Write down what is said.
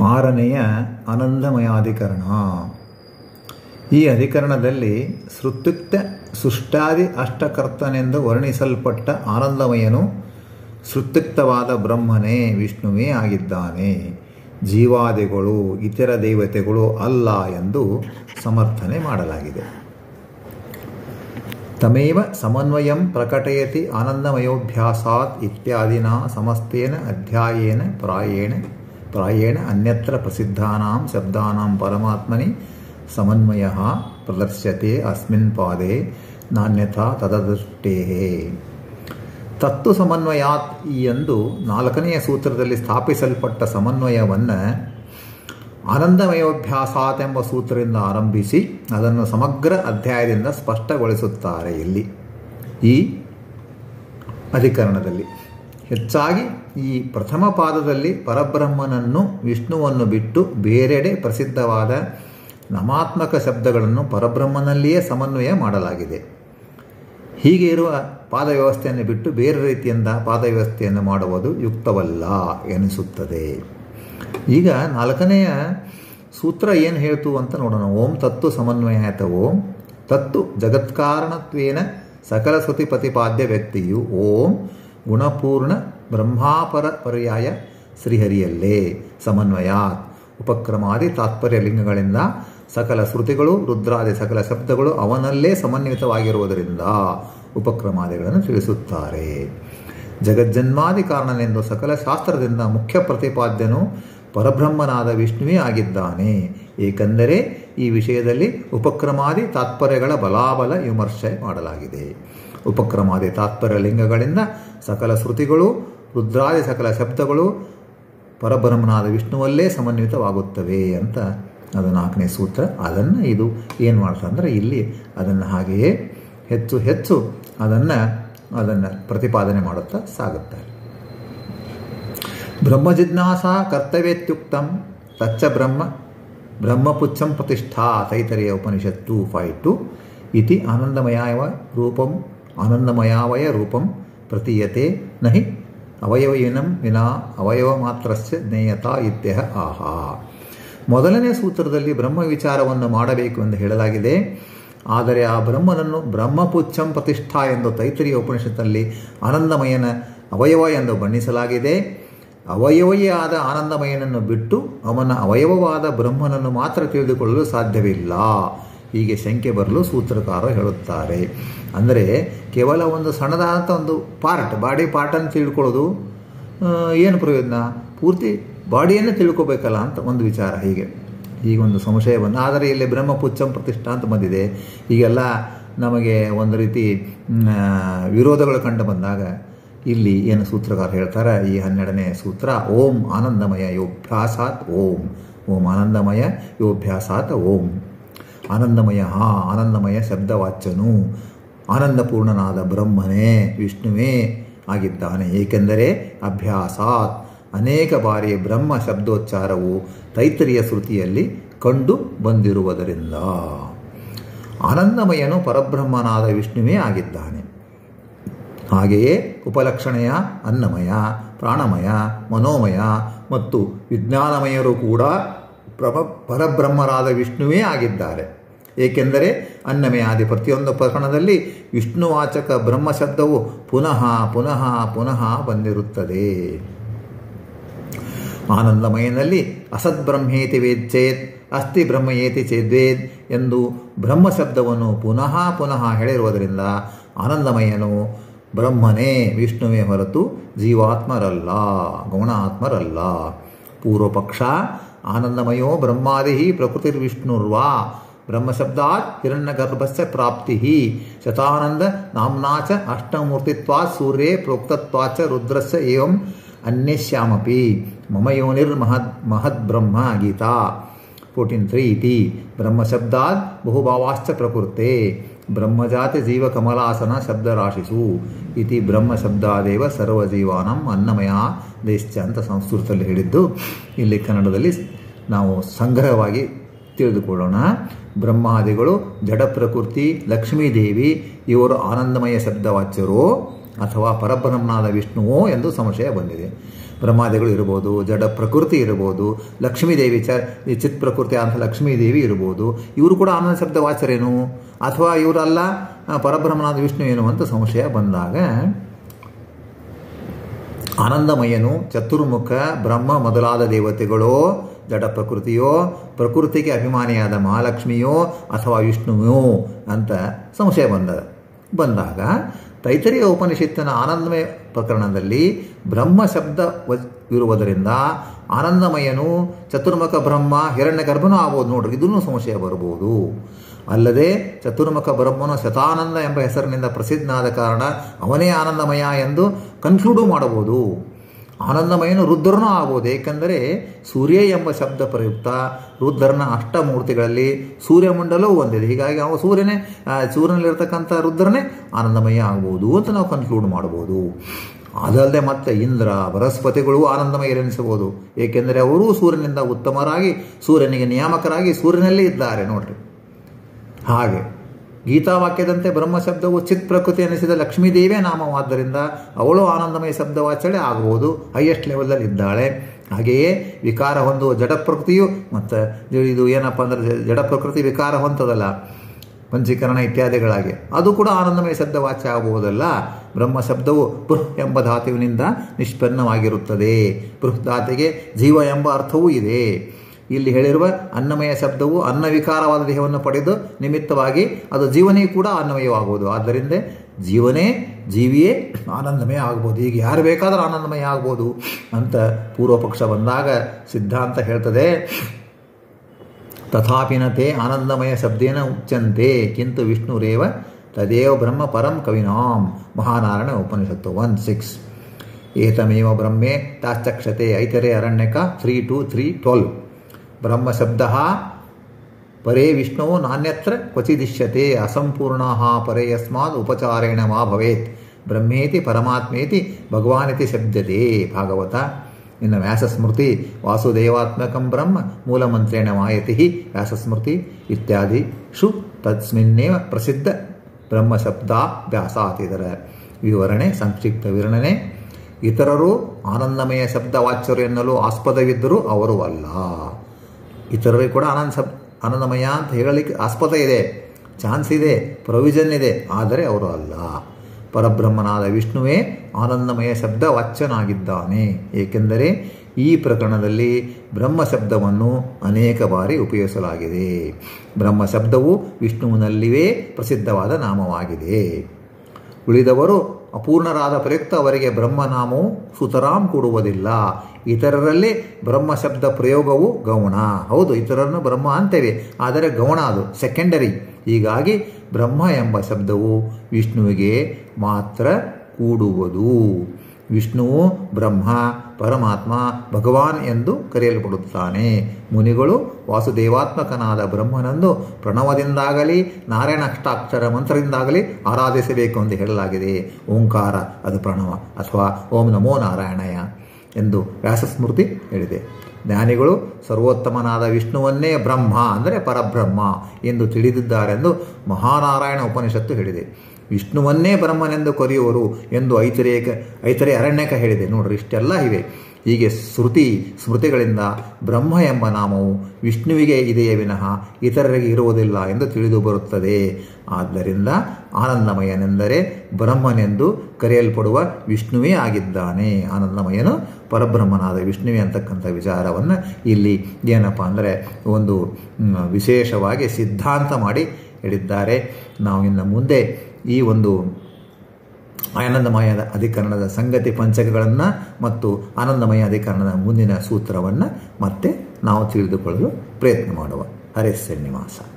ಆರನೆಯ ಆನಂದಮಯಾಧಿಕರಣ. ಈ ಅಧಿಕರಣದಲ್ಲಿ ಶ್ರುತ್ಯುಕ್ತ ಸುಷ್ಟಾದಿ ಅಷ್ಟಕರ್ತನೆಂದು ವರ್ಣಿಸಲ್ಪಟ್ಟ ಆನಂದಮಯನು ಶ್ರುತ್ಯುಕ್ತವಾದ ಬ್ರಹ್ಮನೇ, ವಿಷ್ಣುವೇ ಆಗಿದ್ದಾನೆ. ಜೀವಾದಿಗಳು, ಇತರ ದೇವತೆಗಳು ಅಲ್ಲ ಎಂದು ಸಮರ್ಥನೆ ಮಾಡಲಾಗಿದೆ. ತಮೇವ ಸಮನ್ವಯಂ ಪ್ರಕಟಯತಿ ಆನಂದಮಯೋಭ್ಯಾಸಾತ್ ಇತ್ಯಾದಿನ ಸಮಸ್ತೇನ ಅಧ್ಯಾಯೇನ ಪ್ರಾಯೇಣ ಪ್ರಾಯೇಣ ಅನ್ಯತ್ರ ಪ್ರಸಿದ್ಧಾನಾಂ ಶಬ್ದಾನಾಂ ಪರಮಾತ್ಮನಿ ಸಮನ್ವಯ ಪ್ರದರ್ಶ್ಯತೆ ಅಸ್ಮಿನ್ ಪಾದೇ ನಾಣ್ಯಥಾ ತದದೃಷ್ಟೇ ತತ್ತು ಸಮನ್ವಯಾತ್ ಎಂದು ನಾಲ್ಕನೆಯ ಸೂತ್ರದಲ್ಲಿ ಸ್ಥಾಪಿಸಲ್ಪಟ್ಟ ಸಮನ್ವಯವನ್ನು ಆನಂದಮಯೋಭ್ಯಾಸಾತ್ ಎಂಬ ಸೂತ್ರದಿಂದ ಆರಂಭಿಸಿ ಅದನ್ನು ಸಮಗ್ರ ಅಧ್ಯಾಯದಿಂದ ಸ್ಪಷ್ಟಗೊಳಿಸುತ್ತಾರೆ ಇಲ್ಲಿ. ಈ ಅಧಿಕರಣದಲ್ಲಿ. ಹೆಚ್ಚಾಗಿ ಈ ಪ್ರಥಮ ಪಾದದಲ್ಲಿ ಪರಬ್ರಹ್ಮನನ್ನು, ವಿಷ್ಣುವನ್ನು ಬಿಟ್ಟು ಬೇರೆಡೆ ಪ್ರಸಿದ್ಧವಾದ ನಮಾತ್ಮಕ ಶಬ್ದಗಳನ್ನು ಪರಬ್ರಹ್ಮನಲ್ಲಿಯೇ ಸಮನ್ವಯ ಮಾಡಲಾಗಿದೆ. ಹೀಗೆ ಇರುವ ಪಾದ ವ್ಯವಸ್ಥೆಯನ್ನು ಬಿಟ್ಟು ಬೇರೆ ರೀತಿಯಿಂದ ಪಾದ ವ್ಯವಸ್ಥೆಯನ್ನು ಮಾಡುವುದು ಯುಕ್ತವಲ್ಲ ಎನಿಸುತ್ತದೆ. ಈಗ ನಾಲ್ಕನೆಯ ಸೂತ್ರ ಏನು ಹೇಳ್ತು ಅಂತ ನೋಡೋಣ. ಓಂ ತತ್ತು ಸಮನ್ವಯಾತ ಓಂ ತತ್ತು ಜಗತ್ಕಾರಣತ್ವೇನ ಸಕಲ ಶ್ರುತಿ ಪ್ರತಿಪಾದ್ಯ ವ್ಯಕ್ತಿಯು. ಓಂ ಗುಣಪೂರ್ಣ ಬ್ರಹ್ಮಾಪರ ಪರ್ಯಾಯ ಶ್ರೀಹರಿಯಲ್ಲೇ. ಸಮನ್ವಯಾತ್. ಉಪಕ್ರಮಾದಿ ತಾತ್ಪರ್ಯ ಲಿಂಗಗಳಿಂದ ಸಕಲ ಶ್ರುತಿಗಳು, ರುದ್ರಾದಿ ಸಕಲ ಶಬ್ದಗಳು ಅವನಲ್ಲೇ ಸಮನ್ವಿತವಾಗಿರುವುದರಿಂದ ಉಪಕ್ರಮಾದಿಗಳನ್ನು ತಿಳಿಸುತ್ತಾರೆ. ಜಗಜ್ಜನ್ಮಾದಿ ಕಾರಣನೆಂದು ಸಕಲ ಶಾಸ್ತ್ರದಿಂದ ಮುಖ್ಯ ಪ್ರತಿಪಾದ್ಯನು ಪರಬ್ರಹ್ಮನಾದ ವಿಷ್ಣುವೇ ಆಗಿದ್ದಾನೆ. ಏಕೆಂದರೆ ಈ ವಿಷಯದಲ್ಲಿ ಉಪಕ್ರಮಾದಿ ತಾತ್ಪರ್ಯಗಳ ಬಲಾಬಲ ವಿಮರ್ಶೆ ಮಾಡಲಾಗಿದೆ. ಉಪಕ್ರಮಾದಿ ತಾತ್ಪರ್ಯ ಲಿಂಗಗಳಿಂದ ಸಕಲ ಶ್ರುತಿಗಳು, ರುದ್ರಾದಿ ಸಕಲ ಶಬ್ದಗಳು ಪರಬ್ರಹ್ಮನಾದ ವಿಷ್ಣುವಲ್ಲೇ ಸಮನ್ವಿತವಾಗುತ್ತವೆ ಅಂತ ಅದು ನಾಲ್ಕನೇ ಸೂತ್ರ. ಅದನ್ನು ಇದು ಏನು ಮಾಡ್ತಾರೆ ಅಂದರೆ ಇಲ್ಲಿ ಅದನ್ನು ಹಾಗೆಯೇ ಹೆಚ್ಚು ಹೆಚ್ಚು ಅದನ್ನು ಅದನ್ನು ಪ್ರತಿಪಾದನೆ ಮಾಡುತ್ತಾ ಸಾಗುತ್ತಾರೆ ಬ್ರಹ್ಮ ಜಿಜ್ಞಾಸ ಕರ್ತವ್ಯತ್ಯುಕ್ತಂ ತಚ್ಚ ಬ್ರಹ್ಮ ಬ್ರಹ್ಮಪುಚ್ಛಂ ಪ್ರತಿಷ್ಠಾ ತೈತರಿಯ ಉಪನಿಷತ್ತು ಫೈ ಟು ಇತಿ ಆನಂದಮಯ ರೂಪಂ ಆನಂದಮಯಾವಯ ರೂಪಂ ಪ್ರತೀಯತೆ ನಹಿ ಅವಯವಯಿನಂ ವಿನಾ ಅವಯವ ಮಾತ್ರಸ್ಯ ಜ್ಞೇಯತಾ ಇತ್ಯಹ ಆಹಾ ಮೊದಲನೇ ಸೂತ್ರದಲ್ಲಿ ಬ್ರಹ್ಮ ವಿಚಾರವನ್ನು ಮಾಡಬೇಕು ಎಂದು ಹೇಳಲಾಗಿದೆ. ಆದರೆ ಆ ಬ್ರಹ್ಮನನ್ನು ಬ್ರಹ್ಮಪುಚ್ಛಂ ಪ್ರತಿಷ್ಠಾ ಎಂದು ತೈತರಿಯ ಉಪನಿಷತ್ತಲ್ಲಿ ಆನಂದಮಯನ ಅವಯವ ಎಂದು ಬಣ್ಣಿಸಲಾಗಿದೆ. ಅವಯವಯೇ ಆದ ಆನಂದಮಯನನ್ನು ಬಿಟ್ಟು ಅವನ ಅವಯವವಾದ ಬ್ರಹ್ಮನನ್ನು ಮಾತ್ರ ತಿಳಿದುಕೊಳ್ಳಲು ಸಾಧ್ಯವಿಲ್ಲ. ಹೀಗೆ ಶಂಕೆ ಬರಲು ಸೂತ್ರಕಾರ ಹೇಳುತ್ತಾರೆ. ಅಂದರೆ ಕೇವಲ ಒಂದು ಸಣ್ಣದಾದಂಥ ಒಂದು ಪಾರ್ಟ್ ಬಾಡಿ ಪಾರ್ಟನ್ನು ತಿಳ್ಕೊಳ್ಳೋದು ಏನು ಪ್ರಯೋಜನ? ಪೂರ್ತಿ ಬಾಡಿಯನ್ನು ತಿಳ್ಕೊಬೇಕಲ್ಲ ಅಂತ ಒಂದು ವಿಚಾರ ಹೀಗೆ. ಈಗ ಒಂದು ಸಂಶಯ ಬಂದು ಆದರೆ ಇಲ್ಲಿ ಬ್ರಹ್ಮಪುಚ್ಛಂ ಪ್ರತಿಷ್ಠಾ ಅಂತ ಬಂದಿದೆ. ಈಗೆಲ್ಲ ನಮಗೆ ಒಂದು ರೀತಿ ವಿರೋಧಗಳು ಕಂಡು ಬಂದಾಗ ಇಲ್ಲಿ ಏನು ಸೂತ್ರಕಾರ ಹೇಳ್ತಾರೆ? ಈ ಹನ್ನೆರಡನೇ ಸೂತ್ರ, ಓಂ ಆನಂದಮಯ ಯೋಭ್ಯಾಸಾತ್ ಓಂ. ಓಂ ಆನಂದಮಯ ಯೋಭ್ಯಾಸಾತ್ ಓಂ. ಆನಂದಮಯ ಆನಂದಮಯ ಶಬ್ದವಾಚ್ಯನು ಆನಂದಪೂರ್ಣನಾದ ಬ್ರಹ್ಮನೇ, ವಿಷ್ಣುವೇ ಆಗಿದ್ದಾನೆ. ಏಕೆಂದರೆ ಅಭ್ಯಾಸಾತ್ ಅನೇಕ ಬಾರಿ ಬ್ರಹ್ಮ ಶಬ್ದೋಚ್ಚಾರವು ತೈತರಿಯ ಶ್ರುತಿಯಲ್ಲಿ ಕಂಡು ಬಂದಿರುವುದರಿಂದ ಆನಂದಮಯನು ಪರಬ್ರಹ್ಮನಾದ ವಿಷ್ಣುವೇ ಆಗಿದ್ದಾನೆ. ಹಾಗೆಯೇ ಉಪಲಕ್ಷಣೆಯ ಅನ್ನಮಯ, ಪ್ರಾಣಮಯ, ಮನೋಮಯ ಮತ್ತು ವಿಜ್ಞಾನಮಯರು ಕೂಡ ಪ್ರಭ, ಪರಬ್ರಹ್ಮರಾದ ವಿಷ್ಣುವೇ ಆಗಿದ್ದಾರೆ. ಏಕೆಂದರೆ ಅನ್ನಮಯಾದಿ ಪ್ರತಿಯೊಂದು ಪ್ರಕರಣದಲ್ಲಿ ವಿಷ್ಣುವಾಚಕ ಬ್ರಹ್ಮ ಶಬ್ದವು ಪುನಃ ಪುನಃ ಪುನಃ ಬಂದಿರುತ್ತದೆ. ಆನಂದಮಯನಲ್ಲಿ ಅಸದ್ಬ್ರಹ್ಮೇತಿ ವೇದ್ಚೇತ್ ಬ್ರಹ್ಮ ಬ್ರಹ್ಮಯೇತಿ ಚೇದ್ವೇದ್ ಎಂದು ಬ್ರಹ್ಮ ಶಬ್ದವನ್ನು ಪುನಃ ಪುನಃ ಹೇಳಿರುವುದರಿಂದ ಆನಂದಮಯನು ಬ್ರಹ್ಮನೇ, ವಿಷ್ಣುವೇ ಹೊರತು ಜೀವಾತ್ಮರಲ್ಲ ಗೌಣಾತ್ಮರಲ್ಲ ಪೂರ್ವಪಕ್ಷ ಆನಂದಮಯೋ ಬ್ರಹ್ಮಾದಿ ಪ್ರಕೃತಿರ್ವಿಷ್ಣುರ್ವಾ ಬ್ರಹ್ಮಶಬ್ದಾತ್ ಹಿರಣ್ಯಗರ್ಭಸ್ಯ ಪ್ರಾಪ್ತಿ ಶತಾನಂದ ನಾಮ್ನಾಚ ಅಷ್ಟಮೂರ್ತಿತ್ವಾತ್ ಸೂರ್ಯೇ ಪ್ರೋಕ್ತತ್ವಾಚ ರುದ್ರಸ್ಯ ಏವಂ ಅನ್ಯಶ್ಯಾಮಪಿ ಮಮ ಮಹದ್ ಬ್ರಹ್ಮ ಗೀತಾ ಫೋರ್ಟೀನ್ ತ್ರೀ ಇತಿ ಬ್ರಹ್ಮಶಬ್ದಾತ್ ಬಹುಭಾವಾಶ್ಚ ಪ್ರಕೃತೆ ಬ್ರಹ್ಮಜಾತಿ ಜೀವಕಮಲಾಸನ ಶಬ್ದರಾಶಿಸು ಇತಿ ಬ್ರಹ್ಮಶಬ್ದಾದೇವ ಸರ್ವಜೀವಾನಂ ಅನ್ನಮಯ ದೇಶ್ಚ ಅಂತ ಸಂಸ್ಕೃತದಲ್ಲಿ ಹೇಳಿದ್ದು. ಇಲ್ಲಿ ಕನ್ನಡದಲ್ಲಿ ನಾವು ಸಂಗ್ರಹವಾಗಿ ತಿಳಿದುಕೊಳ್ಳೋಣ. ಬ್ರಹ್ಮಾದಿಗಳು, ಜಡ ಪ್ರಕೃತಿ, ಲಕ್ಷ್ಮೀದೇವಿ, ಇವರು ಆನಂದಮಯ ಶಬ್ದವಾಚ್ಯರು ಅಥವಾ ಪರಬ್ರಹ್ಮನಾದ ವಿಷ್ಣುವೋ ಎಂದು ಸಂಶಯ ಬಂದಿದೆ. ಬ್ರಹ್ಮಾದಿಗಳು ಇರ್ಬೋದು ಜಡ ಪ್ರಕೃತಿ ಇರ್ಬೋದು ಲಕ್ಷ್ಮೀದೇವಿ ಚ ಚಿತ್ ಪ್ರಕೃತಿ ಅಂತ ಲಕ್ಷ್ಮೀದೇವಿ ಇರ್ಬೋದು ಇವರು ಕೂಡ ಆನಂದ ಶಬ್ದ ವಾಚರೇನು ಅಥವಾ ಇವರಲ್ಲ ಪರಬ್ರಹ್ಮನಾದ ವಿಷ್ಣು ಏನು ಅಂತ ಸಂಶಯ ಬಂದಾಗ, ಆನಂದಮಯನು, ಚತುರ್ಮುಖ, ಬ್ರಹ್ಮ ಮೊದಲಾದ ದೇವತೆಗಳೋ ಜಡ ಪ್ರಕೃತಿಯೋ ಪ್ರಕೃತಿಗೆ ಅಭಿಮಾನಿಯಾದ ಮಹಾಲಕ್ಷ್ಮಿಯೋ ಅಥವಾ ವಿಷ್ಣುವೋ ಅಂತ ಸಂಶಯ ಬಂದ ಬಂದಾಗ ತೈತರಿಯ ಉಪನಿಷತ್ತಿನ ಆನಂದಮಯ ಪ್ರಕರಣದಲ್ಲಿ ಬ್ರಹ್ಮ ಶಬ್ದ ಇರುವುದರಿಂದ ಆನಂದಮಯನು ಚತುರ್ಮುಖ ಬ್ರಹ್ಮ ಹಿರಣ್ಯ ಗರ್ಭನೂ ಆಗ್ಬೋದು ನೋಡ್ರಿ, ಇದನ್ನು ಸಂಶಯ ಬರಬಹುದು ಅಲ್ಲದೆ ಚತುರ್ಮುಖ ಬ್ರಹ್ಮನು ಶತಾನಂದ ಎಂಬ ಹೆಸರಿನಿಂದ ಪ್ರಸಿದ್ಧನಾದ ಕಾರಣ ಅವನೇ ಆನಂದಮಯ ಎಂದು ಕನ್ಕ್ಲೂಡು ಮಾಡಬಹುದು. ಆನಂದಮಯನು ರುದ್ರನೂ ಆಗ್ಬೋದು ಏಕೆಂದರೆ ಸೂರ್ಯ ಎಂಬ ಶಬ್ದ ಪ್ರಯುಕ್ತ ರುದ್ರನ ಅಷ್ಟಮೂರ್ತಿಗಳಲ್ಲಿ ಸೂರ್ಯಮಂಡಲವೂ ಒಂದಿದೆ. ಹೀಗಾಗಿ ಅವ ಸೂರ್ಯನೇ ಸೂರ್ಯನಲ್ಲಿರ್ತಕ್ಕಂಥ ರುದ್ರನೇ ಆನಂದಮಯ ಆಗ್ಬೋದು ಅಂತ ನಾವು ಕನ್ಕ್ಲೂಡ್ ಮಾಡ್ಬೋದು ಅದಲ್ಲದೆ ಮತ್ತೆ ಇಂದ್ರ, ಬೃಹಸ್ಪತಿಗಳು ಆನಂದಮಯರೆನಿಸಬಹುದು. ಏಕೆಂದರೆ ಅವರೂ ಸೂರ್ಯನಿಂದ ಉತ್ತಮರಾಗಿ, ಸೂರ್ಯನಿಗೆ ನಿಯಾಮಕರಾಗಿ ಸೂರ್ಯನಲ್ಲೇ ಇದ್ದಾರೆ. ನೋಡ್ರಿ. ಹಾಗೆ ಗೀತಾವಾಕ್ಯದಂತೆ ಬ್ರಹ್ಮ ಶಬ್ದವು ಚಿತ್ ಪ್ರಕೃತಿ ಎನಿಸಿದ ಲಕ್ಷ್ಮೀದೇವಿಯ ನಾಮವಾದ್ದರಿಂದ ಅವಳು ಆನಂದಮಯ ಶಬ್ದವಾಚಳೆ ಆಗಬಹುದು. ಹೈಯೆಸ್ಟ್ ಲೆವೆಲಲ್ಲಿ ಇದ್ದಾಳೆ. ಹಾಗೆಯೇ ವಿಕಾರ ಹೊಂದುವ ಜಡ ಪ್ರಕೃತಿಯು, ಮತ್ತು ಇದು ಏನಪ್ಪ ಅಂದರೆ ಜಡ ಪ್ರಕೃತಿ ವಿಕಾರ ಹೊಂದದಲ್ಲ, ಪಂಚೀಕರಣ ಇತ್ಯಾದಿಗಳಾಗಿ. ಅದು ಕೂಡ ಆನಂದಮಯ ಶಬ್ದ ಆಗುವುದಲ್ಲ. ಬ್ರಹ್ಮ ಶಬ್ದವು ಪೃಹ್ ಎಂಬ ಧಾತುವಿನಿಂದ ನಿಷ್ಪನ್ನವಾಗಿರುತ್ತದೆ. ಪೃಹ್ ಧಾತಿಗೆ ಜೀವ ಎಂಬ ಅರ್ಥವೂ ಇದೆ. ಇಲ್ಲಿ ಹೇಳಿರುವ ಅನ್ನಮಯ ಶಬ್ದವು ಅನ್ನವಿಕಾರವಾದ ದೇಹವನ್ನು ಪಡೆದು ನಿಮಿತ್ತವಾಗಿ ಅದು ಜೀವನೇ ಕೂಡ ಅನ್ನಮಯವಾಗುವುದು. ಆದ್ದರಿಂದ ಜೀವನೇ ಜೀವಿಯೇ ಆನಂದಮಯ ಆಗ್ಬೋದು. ಈಗ ಯಾರು ಬೇಕಾದರೂ ಆನಂದಮಯ ಆಗ್ಬೋದು ಅಂತ ಪೂರ್ವಪಕ್ಷ ಬಂದಾಗ ಸಿದ್ಧಾಂತ ಹೇಳ್ತದೆ ತಥಾಪಿನತೆ ಆನಂದಮಯ ಶಬ್ದೇನ ಉಚ್ಯಂತೆ ಕಿಂತು ವಿಷ್ಣುರೇವ ತದೇವ ಬ್ರಹ್ಮ ಪರಂ ಕವಿನಾಂ ಮಹಾನಾರಾಯಣ ಉಪನಿಷತ್ತು ಒನ್ ಸಿಕ್ಸ್. ಏತಮೇವ ಬ್ರಹ್ಮೆ ತಾಶ್ಚಕ್ಷತೆ Aitareya Aranyaka three two three twelve ಬ್ರಹ್ಮಶಬ್ದ ಪರೇ ವಿಷ್ಣು ನಾನ್ಯತ್ರ ಕ್ವಚಿದಿಶ್ಯತೆ ಅಸಂಪೂರ್ಣ ಪರೇ ಯಸ್ಮಾತ್ ಉಪಚಾರೇಣ ಮಾ ಭವೇತ್. ಬ್ರಹ್ಮೇತಿ ಪರಮಾತ್ಮೇತಿ ಭಗವಾನಿತಿ ಶಬ್ದತೆ ಭಾಗವತ. ಇನ್ನು ವ್ಯಾಸಸ್ಮೃತಿ ವಾಸುದೇವಾತ್ಮಕಂ ಬ್ರಹ್ಮ ಮೂಲಮಂತ್ರೇಣ ಮಾಯತಿ ವ್ಯಾಸಸ್ಮೃತಿ ಇತ್ಯಾದಿ. ಶು ತಸ್ಮಿನ್ನೇವ ಪ್ರಸಿದ್ಧ ಬ್ರಹ್ಮಶಬ್ದಾಭ್ಯಾಸಾತ್ ಇದರ ವಿವರಣೆ ಸಂಕ್ಷಿಪ್ತ ವಿವರಣೆ. ಇತರರು ಆನಂದಮಯ ಶಬ್ದವಾಚ್ಯರು ಎನ್ನಲು ಆಸ್ಪದವಿದ್ದರೂ ಅವರು ಅಲ್ಲ. ಇತರರಿಗೆ ಕೂಡ ಆನಂದ ಶಬ್ ಆನಂದಮಯ ಅಂತ ಹೇಳಲಿಕ್ಕೆ ಆಸ್ಪದ ಇದೆ, ಚಾನ್ಸ್ ಇದೆ, ಪ್ರೊವಿಷನ್ ಇದೆ. ಆದರೆ ಅವರು ಅಲ್ಲ. ಪರಬ್ರಹ್ಮನಾದ ವಿಷ್ಣುವೇ ಆನಂದಮಯ ಶಬ್ದ ವಾಚ್ಯನಾಗಿದ್ದಾನೆ ಏಕೆಂದರೆ ಈ ಪ್ರಕರಣದಲ್ಲಿ ಬ್ರಹ್ಮ ಶಬ್ದವನ್ನು ಅನೇಕ ಬಾರಿ ಉಪಯೋಗಿಸಲಾಗಿದೆ. ಬ್ರಹ್ಮ ಶಬ್ದವು ವಿಷ್ಣುವಿನಲ್ಲಿಯೇ ಪ್ರಸಿದ್ಧವಾದ ನಾಮವಾಗಿದೆ. ಉಳಿದವರು ಅಪೂರ್ಣರಾದ ಪ್ರಯುಕ್ತ ಅವರಿಗೆ ಬ್ರಹ್ಮನಾಮವು ಸುತರಾಂ ಕೊಡುವುದಿಲ್ಲ. ಇತರರಲ್ಲಿ ಬ್ರಹ್ಮ ಶಬ್ದ ಪ್ರಯೋಗವು ಗೌಣ. ಹೌದು, ಇತರರನ್ನು ಬ್ರಹ್ಮ ಅಂತೇವೆ. ಆದರೆ ಗೌಣ ಅದು ಸೆಕೆಂಡರಿ ಹೀಗಾಗಿ ಬ್ರಹ್ಮ ಎಂಬ ಶಬ್ದವು ವಿಷ್ಣುವಿಗೆ ಮಾತ್ರ ಕೂಡುವುದು. ವಿಷ್ಣುವು ಬ್ರಹ್ಮ ಪರಮಾತ್ಮ ಭಗವಾನ್ ಎಂದು ಕರೆಯಲ್ಪಡುತ್ತಾನೆ. ಮುನಿಗಳು ವಾಸುದೇವಾತ್ಮಕನಾದ ಬ್ರಹ್ಮನಂದು ಪ್ರಣವದಿಂದಾಗಲಿ ನಾರಾಯಣ ಅಷ್ಟಾಕ್ಷರ ಮಂತ್ರದಿಂದಾಗಲಿ ಆರಾಧಿಸಬೇಕು ಎಂದು ಹೇಳಲಾಗಿದೆ. ಓಂಕಾರ, ಅದು ಪ್ರಣವ, ಅಥವಾ ಓಂ ನಮೋ ನಾರಾಯಣಯ ಎಂದು ವ್ಯಾಸಸ್ಮೃತಿ ಹೇಳಿದೆ. ಜ್ಞಾನಿಗಳು ಸರ್ವೋತ್ತಮನಾದ ವಿಷ್ಣುವನ್ನೇ ಬ್ರಹ್ಮ ಅಂದರೆ ಪರಬ್ರಹ್ಮ ಎಂದು ತಿಳಿದಿದ್ದಾರೆಂದು ಮಹಾನಾರಾಯಣ ಉಪನಿಷತ್ತು ಹೇಳಿದೆ. ವಿಷ್ಣುವನ್ನೇ ಬ್ರಹ್ಮನೆಂದು ಕರೆಯುವರು ಎಂದು ಐತರೇಕ, ಐತರೆ ಅರಣ್ಯಕ ಹೇಳಿದೆ. ನೋಡ್ರಿ, ಇಷ್ಟೆಲ್ಲ ಇವೆ. ಹೀಗೆ ಶ್ರುತಿ ಸ್ಮೃತಿಗಳಿಂದ ಬ್ರಹ್ಮ ಎಂಬ ನಾಮವು ವಿಷ್ಣುವಿಗೆ ಇದೆಯೇ ವಿನಃ ಇತರರಿಗೆ ಇರುವುದಿಲ್ಲ ಎಂದು ತಿಳಿದು ಬರುತ್ತದೆ. ಆದ್ದರಿಂದ ಆನಂದಮಯನೆಂದರೆ ಬ್ರಹ್ಮನೆಂದು ಕರೆಯಲ್ಪಡುವ ವಿಷ್ಣುವೇ ಆಗಿದ್ದಾನೆ. ಆನಂದಮಯನು ಪರಬ್ರಹ್ಮನಾದ ವಿಷ್ಣುವೇ ಅಂತಕ್ಕಂಥ ವಿಚಾರವನ್ನು ಇಲ್ಲಿ ಏನಪ್ಪ ಅಂದರೆ ಒಂದು ವಿಶೇಷವಾಗಿ ಸಿದ್ಧಾಂತ ಮಾಡಿ ಹೇಳಿದ್ದಾರೆ. ನಾವು ಇನ್ನು ಮುಂದೆ ಈ ಒಂದು ಆನಂದಮಯದ ಅಧಿಕರಣದ ಸಂಗತಿ ಪಂಚಕಗಳನ್ನು ಮತ್ತು ಆನಂದಮಯ ಅಧಿಕರಣದ ಮುಂದಿನ ಸೂತ್ರವನ್ನು ಮತ್ತೆ ನಾವು ತಿಳಿದುಕೊಳ್ಳಲು ಪ್ರಯತ್ನ ಮಾಡುವ ಹರೇ ಶ್ರೀನಿವಾಸ